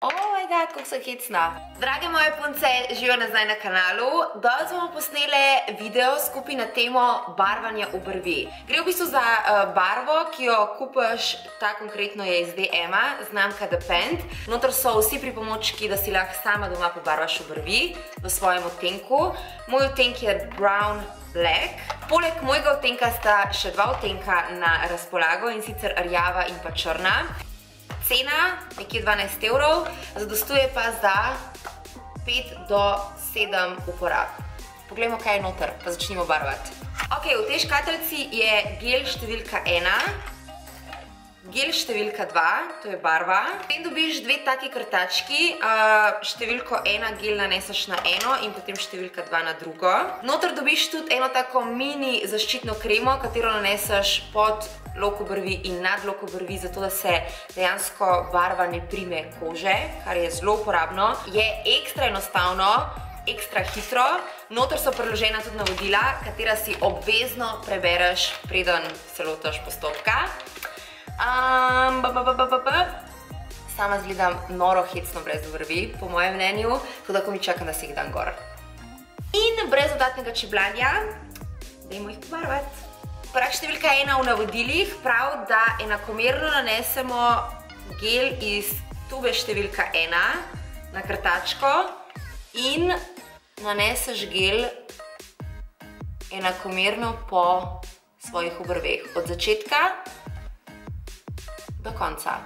Oh moj god, kako sem hecna. Drage moje punce, živijo nazaj na kanalu. Danes bomo posnele video skupaj na temo barvanja obrvi. Gre v bistvu za uh, barvo, ki jo kupaš, ta konkretno je iz DM-a, znamka The Pant. Notr so vsi pripomočki, da si lahko sama doma pobarvaš obrvi v svojem odtenku. Moj odtenk je brown black. Poleg mojega odtenka sta še dva odtenka na razpolago in sicer rjava in pa črna. Cena, nekje 12 evrov, zadostuje pa za 5 do 7 uporab. Poglejmo, kaj je noter, pa začnimo barvati. Ok, v tej škateljci je gel številka 1, gel številka 2, to je barva. Potem dobiš dve taki krtački, številko 1 gel naneseš na eno in potem številka 2 na drugo. Noter dobiš tudi eno tako mini zaščitno kremo, katero naneseš pod loko brvi in nad loko brvi, zato da se dejansko barva ne prime kože, kar je zelo uporabno. Je ekstra enostavno, ekstra hitro. Notor so preložena tudi navodila, katera si obvezno prebereš, preden se lotaš postopka. Sama zgledam noro hecno brez vrvi, po mojem mnenju, tudi ako mi čakam, da si jih dam gor. In brez dodatnega čeblanja, dajmo jih pobarvati. Prah številka ena v navodilih prav, da enakomerno nanesemo gel iz tube številka ena na krtačko in naneseš gel enakomerno po svojih obrveh. Od začetka do konca.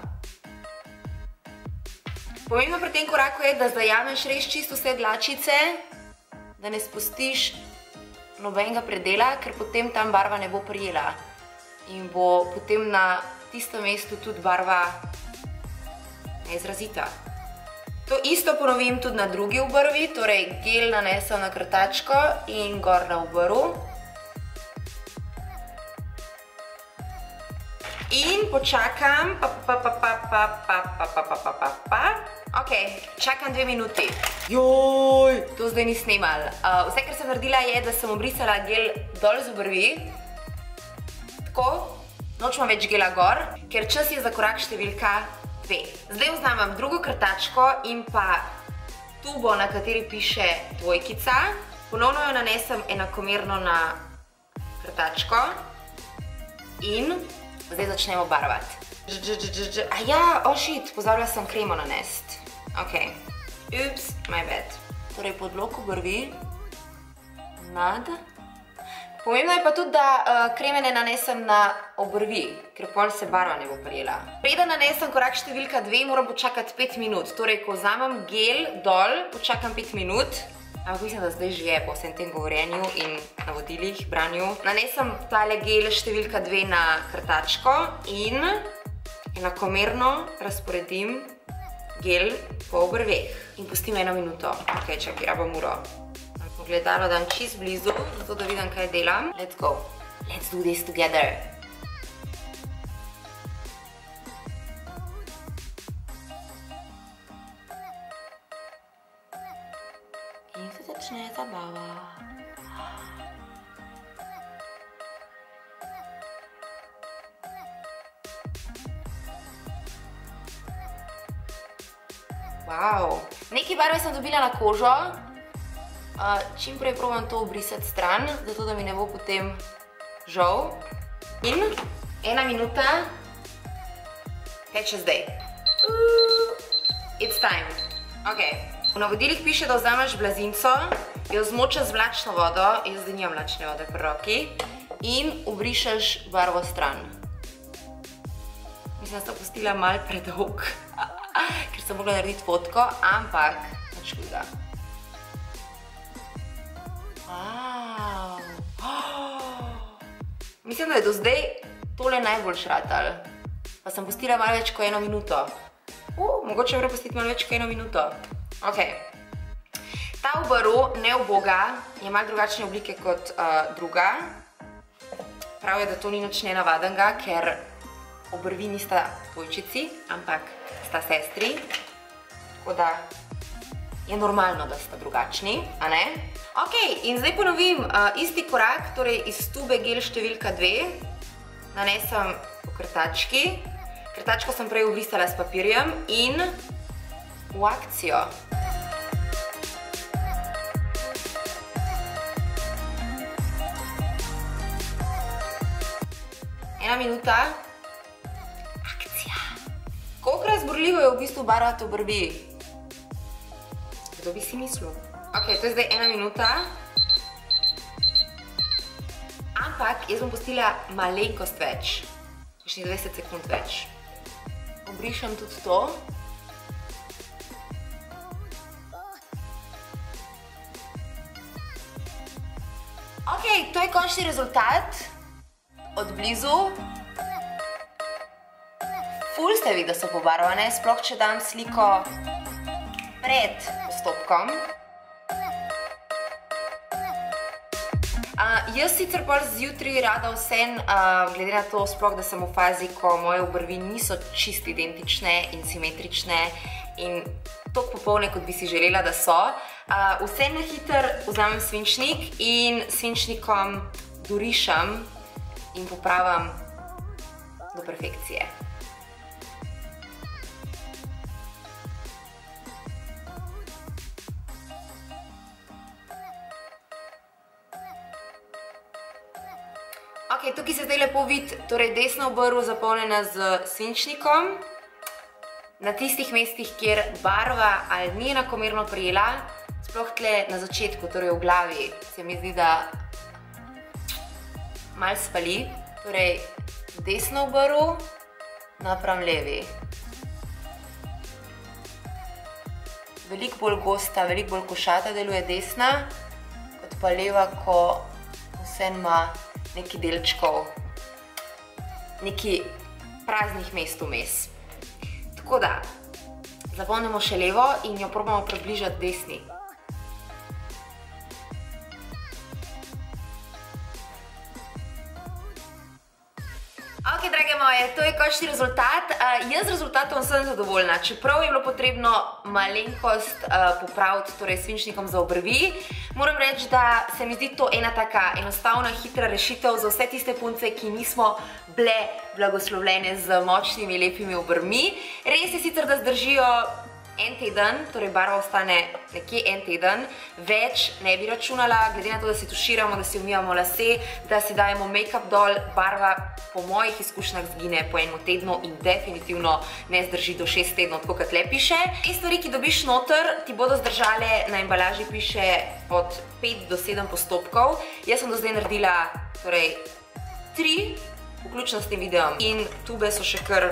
Pomembno pri tem koraku je, da zajameš res čisto vse dlačice, da ne spustiš nobenega predela, ker potem tam barva ne bo prijela in bo potem na tistem mestu tudi barva neizrazita. To isto ponovim tudi na drugi obrvi, torej gel nanesel na krtačko in gor na obrv. Počakam, pa pa pa pa pa pa pa pa pa pa pa pa Ok, čakam dve minuti. Joj, to zdaj ni snemal. Uh, vse, kar sem naredila, je, da sem obrisala gel dol z obrvi. Tako, nočemo več gela gor, ker čas je za korak številka 2. Zdaj vzamem drugo krtačko in pa tubo, na kateri piše dvojkica. Ponovno jo nanesem enakomerno na krtačko in zdaj začnemo barvati. A ja, oh shit, pozabila sem kremo nanest. Ok, ups, my bad. Torej pod loko brvi, nad. Pomembno je pa tudi, da uh, kreme ne nanesem na obrvi, ker pol se barva ne bo prijela. Preden nanesem korak številka 2, moram počakati 5 minut. Torej, ko vzamem gel dol, počakam 5 minut. Ampak mislim, da zdaj že je po vsem tem govorjenju in navodilih, branju. Nanesem tale gel številka 2 na krtačko in enakomerno razporedim gel po obrveh in pustim eno minuto. Ok, čakaj, rabam uro. Pogledalo dam čist blizu, zato da vidim, kaj delam. Let's go. Let's do this together. Wow. Nekaj barve sem dobila na kožo. Čim prej probam to obrisati stran, zato da mi ne bo potem žal. In ena minuta teče zdaj. It's time. Ok. V navodilih piše, da vzameš blazinco, jo zmoča z vlačno vodo, jaz zdaj nimam vlačne vode pri roki, in obrišeš barvo stran. Mislim, da sta pustila malo predolg sem mogla narediti fotko, ampak pač hujga. Mislim, da je do zdaj tole najbolj šratal. Pa sem pustila malo več kot eno minuto. Mogoče moram pustiti malo več kot eno minuto. Ok. Ta obrv, ne oboga, je malo drugačne oblike kot druga. Prav je, da to ni nič nenavadenga, ker obrvi nista dvojčici, ampak sta sestri, tako da je normalno, da sta drugačni, a ne? Ok, in zdaj ponovim isti korak, torej iz tube gel številka 2, nanesem po krtački, krtačko sem prej uvrisala s papirjem in v akcijo. Ena minuta. Akcija. Koliko razborljivo je v bistvu barvati obrvi? Kdo bi si mislil? Ok, to je zdaj ena minuta. Ampak jaz bom postila malenkost več. Še 20 sekund več. Obrišem tudi to. Ok, to je končni rezultat od blizu. Ful ste vidi, da so pobarvane, sploh če dam sliko pred postopkom. Uh, jaz sicer bolj zjutraj rada vsem, uh, glede na to sploh, da sem v fazi, ko moje obrvi niso čist identične in simetrične in tako popolne, kot bi si želela, da so. Uh, vsem na hiter vzamem svinčnik in svinčnikom dorišem in popravim do perfekcije. Zdaj lepo vidi, torej desna obrv zapolnjena z svinčnikom. Na tistih mestih, kjer barva ali ni enakomerno prijela, sploh tle na začetku, torej v glavi, se mi zdi, da malo spali, torej desno obrv napram levi. Veliko bolj gosta, veliko bolj košata deluje desna, kot pa leva, ko vse ima neki delčkov, neki praznih mest vmes. Tako da, zapolnimo še levo in jo probamo približati desni. Ok, drage moje, to je končni rezultat. Uh, jaz z rezultatom sem zadovoljna, čeprav je bilo potrebno malenkost uh, popraviti torej svinčnikom za obrvi. Moram reči, da se mi zdi to ena taka enostavna, hitra rešitev za vse tiste punce, ki nismo bile blagoslovljene z močnimi, lepimi obrvmi. Res je sicer, da zdržijo en teden, torej barva ostane nekje en teden, več ne bi računala, glede na to, da si tuširamo, da si umivamo lase, da si dajemo make-up dol, barva po mojih izkušnjah zgine po enem tednu in definitivno ne zdrži do šest tednov, tako kot le piše. Te stvari, ki dobiš noter, ti bodo zdržale, na embalaži piše od 5 do 7 postopkov. Jaz sem do zdaj naredila torej 3, vključno s tem videom in tube so še kar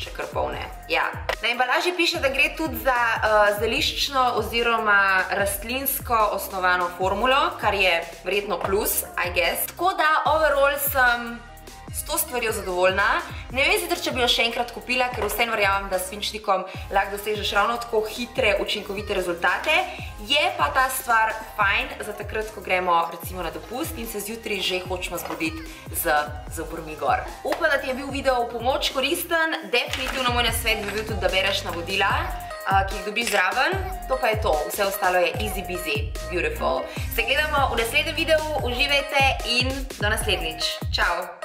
še kar polne. Ja. Na embalaži piše, da gre tudi za uh, zeliščno oziroma rastlinsko osnovano formulo, kar je verjetno plus, I guess. Tako da overall sem s to stvarjo zadovoljna. Ne vem sicer, če bi jo še enkrat kupila, ker vsem verjamem, da s svinčnikom lahko dosežeš ravno tako hitre, učinkovite rezultate. Je pa ta stvar fajn za takrat, ko gremo recimo na dopust in se zjutri že hočemo zbuditi z obrmi gor. Upam, da ti je bil video v pomoč koristen. Definitivno moj nasvet bi bil tudi, da bereš navodila ki jih dobiš zraven, to pa je to, vse ostalo je easy busy, beautiful. Se gledamo v naslednjem videu, uživajte in do naslednjič. Čau!